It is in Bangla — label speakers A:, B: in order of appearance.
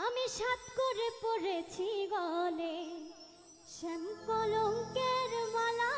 A: আমি সাত করে পড়েছি গলে শ্যাম কলঙ্কের মালা